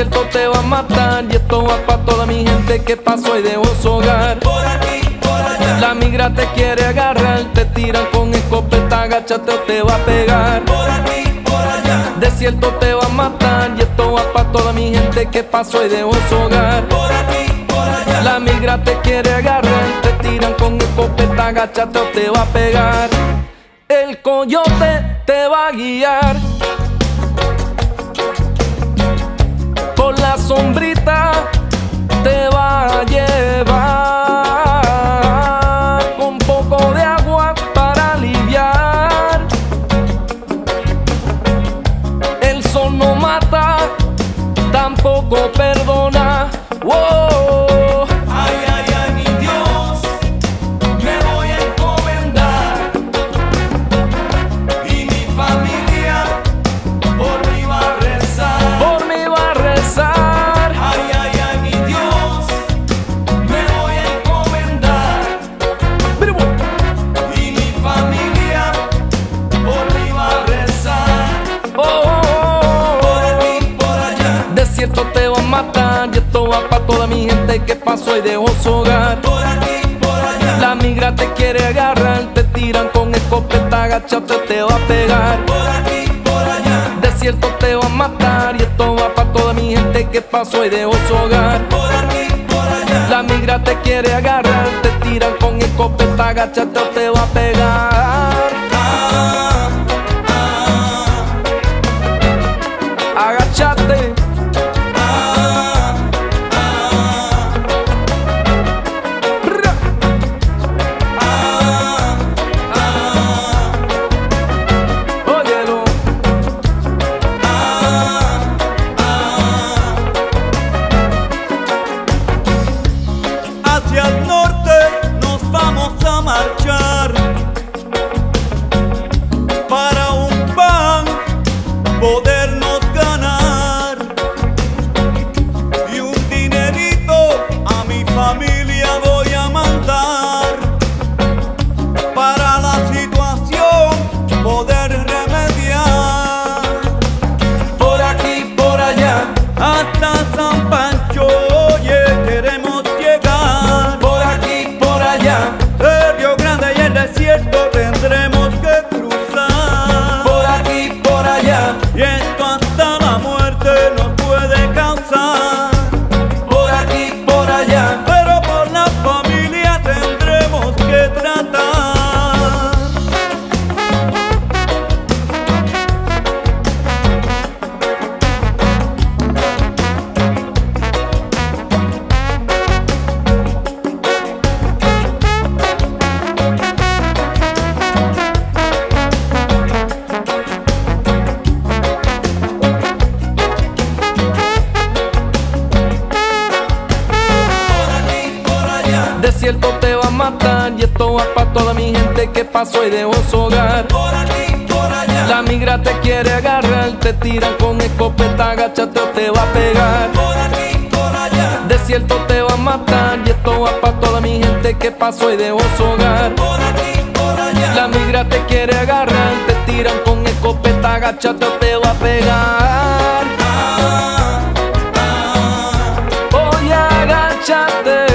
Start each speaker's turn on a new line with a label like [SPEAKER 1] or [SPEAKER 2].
[SPEAKER 1] Desierto te va a matar y esto va para toda mi gente que pasó y dejó su hogar.
[SPEAKER 2] Por aquí, por allá.
[SPEAKER 1] La migra te quiere agarrar, te tiran con escopeta, agáchate o te va a pegar.
[SPEAKER 2] Por aquí, por allá.
[SPEAKER 1] Desierto te va a matar y esto va para toda mi gente que pasó y dejó su hogar.
[SPEAKER 2] Por aquí, por allá.
[SPEAKER 1] La migra te quiere agarrar, te tiran con escopeta, agáchate o te va a pegar. El coyote te va a guiar tampoco perdona. Wow.
[SPEAKER 2] Y
[SPEAKER 1] esto va para toda mi gente que pasó y dejó su hogar.
[SPEAKER 2] Por aquí, por allá.
[SPEAKER 1] La migra te quiere agarrar, te tiran con escopeta, agachate te va a pegar.
[SPEAKER 2] Por aquí, por allá.
[SPEAKER 1] Desierto te va a matar y esto va para toda mi gente que pasó y dejó su hogar.
[SPEAKER 2] Por aquí, por allá.
[SPEAKER 1] La migra te quiere agarrar, te tiran con escopeta, agachate o te va a pegar.
[SPEAKER 2] poder.
[SPEAKER 1] concierto te va a matar. Y esto va para toda mi gente que pasó y dejó su hogar.
[SPEAKER 2] Por aquí, por allá.
[SPEAKER 1] La migra te quiere agarrar Te tiran con escopeta, agáchate o te va a pegar.
[SPEAKER 2] Por aquí, por allá.
[SPEAKER 1] Desierto te va a matar Y esto va para toda mi gente que pasó y dejó su hogar.
[SPEAKER 2] Por aquí, por allá.
[SPEAKER 1] La migra te quiere agarrar Te tiran con escopeta, agáchate o te va a pegar.
[SPEAKER 2] Ah, ah, Voy a agacharte